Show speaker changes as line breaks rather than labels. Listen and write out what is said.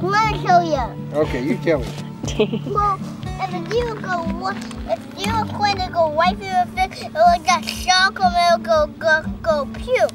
I'm gonna kill you.
Okay, you tell me.
Well, if you go, if you're going to go right through the fish, it will get shock and it'll go, go, go pew.